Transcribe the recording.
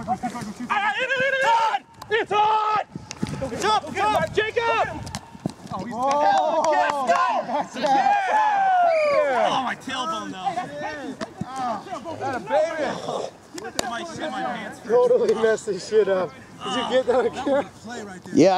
It's on! It's on! It's job, good job, Jacob! Oh, he's oh, back. Yeah. yeah. Oh, my tailbone though. Oh, That a baby. My shit, my pants. Totally messed this shit up. Did you get that on again? Yeah.